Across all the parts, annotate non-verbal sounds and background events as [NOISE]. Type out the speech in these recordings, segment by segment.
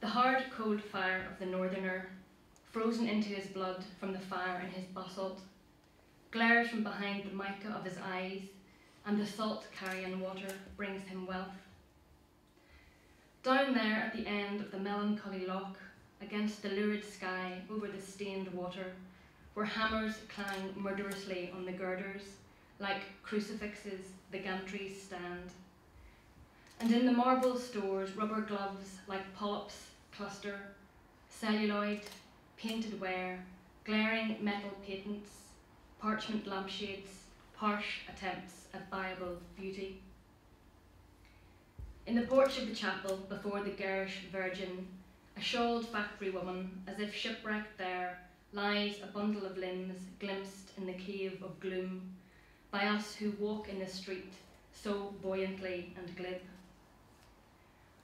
The hard, cold fire of the northerner, frozen into his blood from the fire in his basalt, glares from behind the mica of his eyes, and the salt carrion water brings him wealth. Down there at the end of the melancholy loch, against the lurid sky over the stained water, where hammers clang murderously on the girders, like crucifixes the gantries stand. And in the marble stores, rubber gloves like polyps cluster, celluloid, painted ware, glaring metal patents, parchment lampshades, harsh attempts at viable beauty. In the porch of the chapel, before the garish Virgin, a shawled factory woman, as if shipwrecked there, lies a bundle of limbs glimpsed in the cave of gloom by us who walk in the street so buoyantly and glib.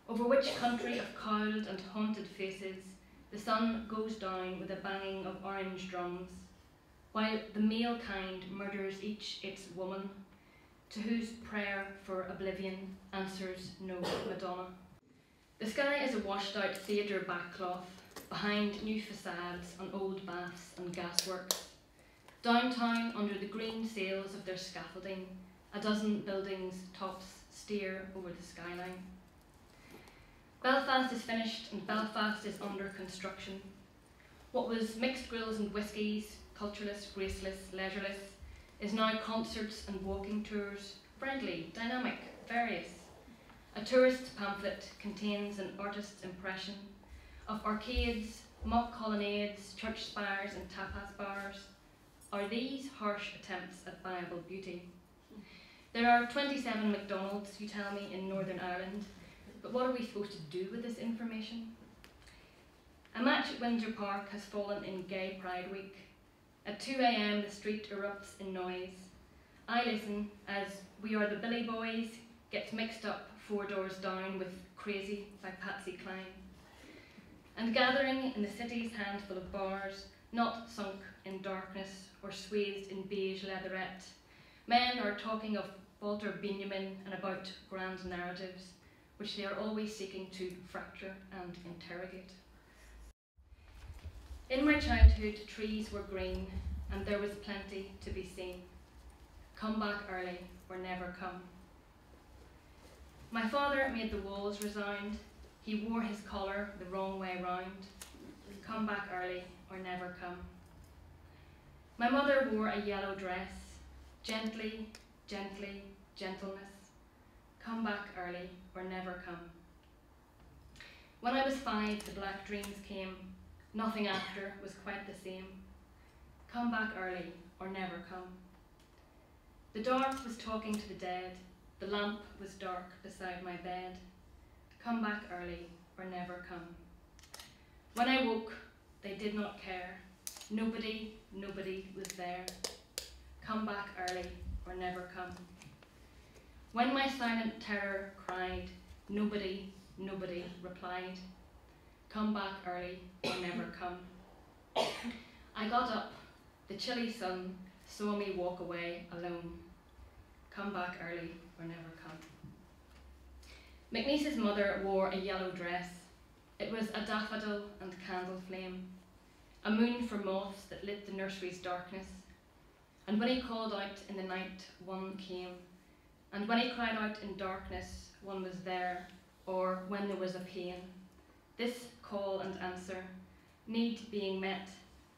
Over which country of cowled and haunted faces the sun goes down with a banging of orange drums, while the male kind murders each its woman, to whose prayer for oblivion answers no Madonna. The sky is a washed out theatre backcloth behind new facades and old baths and gasworks. Downtown, under the green sails of their scaffolding, a dozen buildings' tops steer over the skyline. Belfast is finished and Belfast is under construction. What was mixed grills and whiskies, cultureless, graceless, leisureless, is now concerts and walking tours, friendly, dynamic, various. A tourist pamphlet contains an artist's impression of arcades, mock colonnades, church spires, and tapas bars. Are these harsh attempts at viable beauty? There are 27 McDonald's, you tell me, in Northern Ireland, but what are we supposed to do with this information? A match at Windsor Park has fallen in Gay Pride Week. At 2am, the street erupts in noise. I listen as We Are the Billy Boys gets mixed up four doors down with Crazy by Patsy Cline. And gathering in the city's handful of bars, not sunk in darkness or swathed in beige leatherette, men are talking of Walter Benjamin and about grand narratives, which they are always seeking to fracture and interrogate. In my childhood, trees were green, and there was plenty to be seen. Come back early or never come. My father made the walls resound. He wore his collar the wrong way round. Come back early or never come. My mother wore a yellow dress. Gently, gently, gentleness. Come back early or never come. When I was five, the black dreams came. Nothing after was quite the same. Come back early or never come. The dark was talking to the dead. The lamp was dark beside my bed. Come back early or never come. When I woke, they did not care. Nobody, nobody was there. Come back early or never come. When my silent terror cried, nobody, nobody replied. Come back early or never come. I got up. The chilly sun saw me walk away alone. Come back early or never come. MacNeice's mother wore a yellow dress. It was a daffodil and candle flame, a moon for moths that lit the nursery's darkness. And when he called out in the night, one came. And when he cried out in darkness, one was there, or when there was a pain. This call and answer, need being met,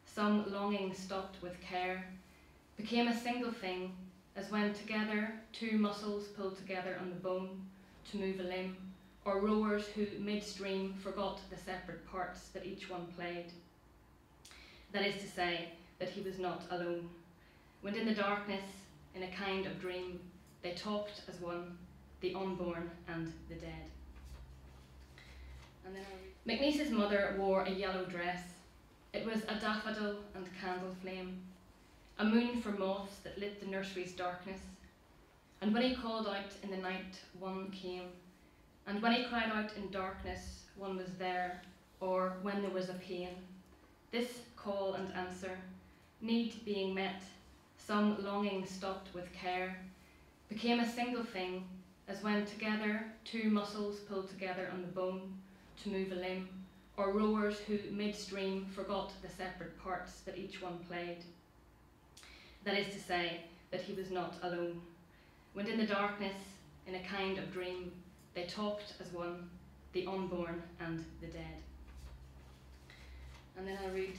some longing stopped with care, became a single thing, as when together two muscles pulled together on the bone to move a limb, or rowers who midstream forgot the separate parts that each one played. That is to say, that he was not alone. When in the darkness, in a kind of dream, they talked as one, the unborn and the dead. And then mother wore a yellow dress. It was a daffodil and candle flame, a moon for moths that lit the nursery's darkness. And when he called out in the night, one came. And when he cried out in darkness, one was there, or when there was a pain. This call and answer, need being met, some longing stopped with care, became a single thing, as when together two muscles pulled together on the bone to move a limb, or rowers who midstream forgot the separate parts that each one played. That is to say, that he was not alone. When in the darkness, in a kind of dream, they talked as one, the unborn and the dead. And then I'll read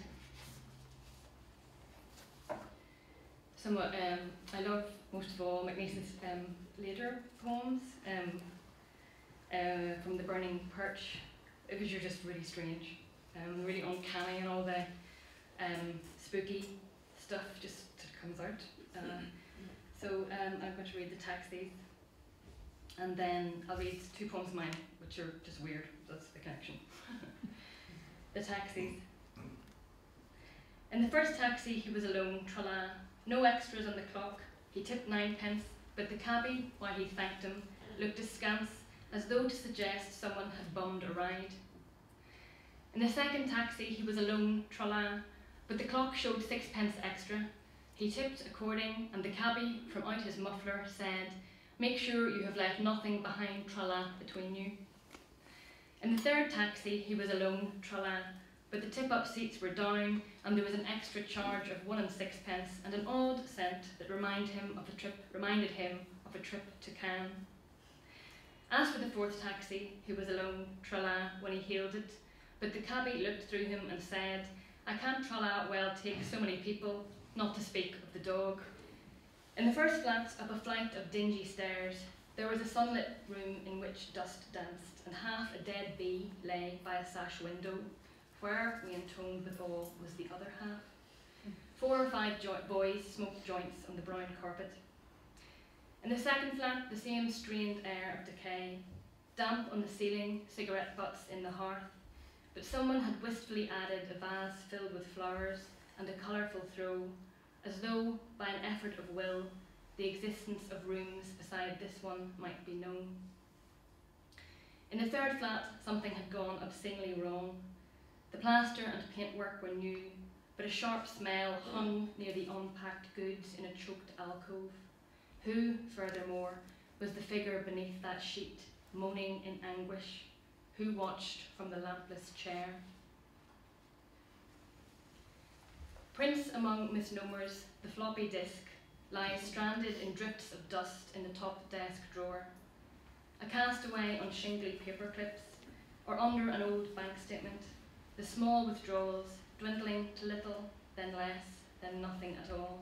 somewhat, um, I love most of all MacNeice's um, later poems um, uh, from The Burning Perch, which are just really strange, um, really uncanny and all the um, spooky stuff just comes out. Uh, so um, I'm going to read the taxis and then I'll read two poems of mine, which are just weird. That's the connection. [LAUGHS] the taxis. In the first taxi, he was alone, trala, no extras on the clock. He tipped ninepence, but the cabby, while he thanked him, looked askance, as though to suggest someone had bummed a ride. In the second taxi, he was alone, trala, but the clock showed sixpence extra. He tipped according, and the cabby, from out his muffler, said, Make sure you have left nothing behind trala between you. In the third taxi, he was alone, trala, but the tip-up seats were down, and there was an extra charge of one and sixpence, and an odd scent that reminded him of a trip reminded him of a trip to Cannes. As for the fourth taxi, he was alone, trala, when he hailed it, but the cabby looked through him and said, I can't trala well take so many people, not to speak of the dog. In the first flat, up a flight of dingy stairs, there was a sunlit room in which dust danced, and half a dead bee lay by a sash window, where, we intoned withal, was the other half. Four or five boys smoked joints on the brown carpet. In the second flat, the same strained air of decay, damp on the ceiling, cigarette butts in the hearth, but someone had wistfully added a vase filled with flowers and a colourful throw as though, by an effort of will, the existence of rooms beside this one might be known. In the third flat, something had gone obscenely wrong. The plaster and paintwork were new, but a sharp smell hung near the unpacked goods in a choked alcove. Who, furthermore, was the figure beneath that sheet, moaning in anguish? Who watched from the lampless chair? Prince among misnomers, the floppy disk lies stranded in drifts of dust in the top desk drawer. A castaway on shingly paper clips, or under an old bank statement, the small withdrawals dwindling to little, then less, then nothing at all.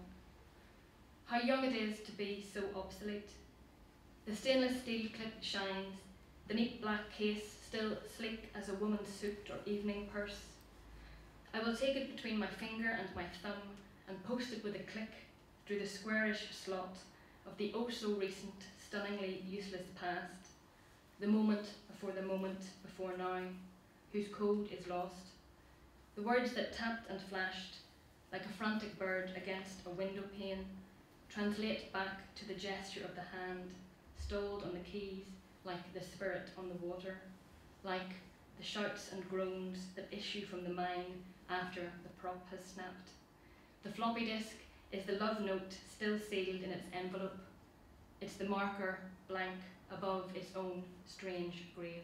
How young it is to be so obsolete. The stainless steel clip shines, the neat black case still sleek as a woman's suit or evening purse. I will take it between my finger and my thumb and post it with a click through the squarish slot of the oh so recent, stunningly useless past, the moment before the moment before now, whose code is lost. The words that tapped and flashed like a frantic bird against a window pane translate back to the gesture of the hand, stoled on the keys like the spirit on the water, like the shouts and groans that issue from the mine after the prop has snapped. The floppy disk is the love note still sealed in its envelope. It's the marker blank above its own strange grave.